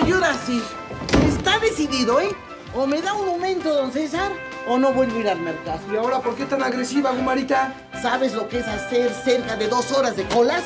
Ahora sí. Está decidido, ¿eh? O me da un momento, don César, o no vuelvo a ir al mercado. ¿Y ahora por qué tan agresiva, Gumarita? ¿Sabes lo que es hacer cerca de dos horas de colas?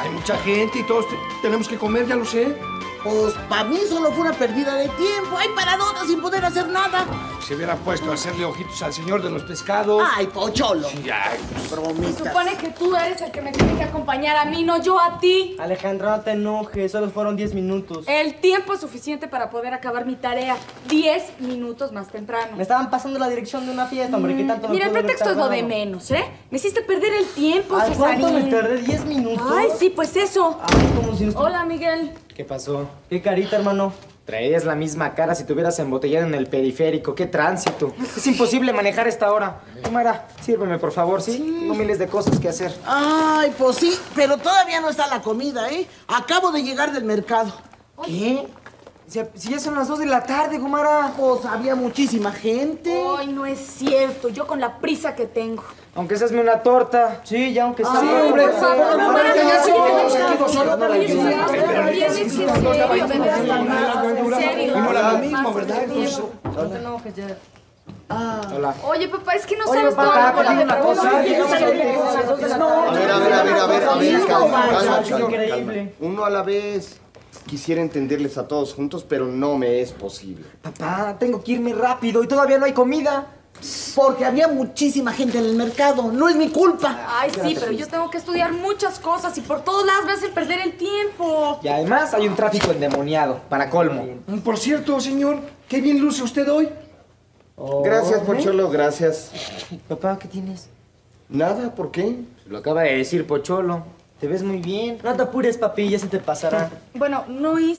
Hay mucha gente y todos te- tenemos que comer, ya lo sé. Pues para mí solo fue una pérdida de tiempo. Hay paradotas sin poder hacer nada. Se hubiera puesto a hacerle ojitos al señor de los pescados. Ay, pocholo. Y ay, pues, Bromista. Supone que tú eres el que me tiene que acompañar a mí, no yo a ti. Alejandra, no te enojes, solo fueron 10 minutos. El tiempo es suficiente para poder acabar mi tarea. Diez minutos más temprano. Me estaban pasando la dirección de una fiesta, hombre, ¿qué tanto me Mira, el pretexto es lo de menos, ¿eh? Me hiciste perder el tiempo, Ay, ¿Cuánto me Cesarín. tardé? ¿10 minutos? Ay, sí, pues eso. Ay, como si no Hola, Miguel. ¿Qué pasó? Qué carita, hermano. Traías la misma cara si te hubieras embotellado en el periférico. ¡Qué tránsito! Es imposible manejar esta hora. Mara, sírveme, por favor, ¿sí? Tengo miles de cosas que hacer. Ay, pues sí, pero todavía no está la comida, ¿eh? Acabo de llegar del mercado. ¿Qué? Si, si ya son las 2 de la tarde, Gumara. Pues había muchísima gente. Ay, no es cierto. Yo con la prisa que tengo. Aunque seas una torta. Sí, ya aunque sea. Sí, por favor, no, ya, ya, sí, Oye, vamos aquí dos horas. Oye, César, no mismo, Más ¿verdad? Hola. Oye, papá, es que no Oye, sabes papá, todo lo que espérate me una cosa. Llegamos a la ver, a ver, a ver, a ver, a ver, calma, no, calma, calma. Uno a la vez. Quisiera entenderles a todos juntos, pero no me es posible. Papá, tengo que irme rápido y todavía no hay comida. Porque había muchísima gente en el mercado. No es mi culpa. Ay, sí, pero yo tengo que estudiar muchas cosas y por todos lados me hacen perder el tiempo. Y además hay un tráfico endemoniado, para colmo. Por cierto, señor, qué bien luce usted hoy. Gracias, Pocholo, gracias. Papá, ¿qué tienes? Nada, ¿por qué? Lo acaba de decir Pocholo. Te ves muy bien. No te apures, papi, ya se te pasará. Bueno, no hice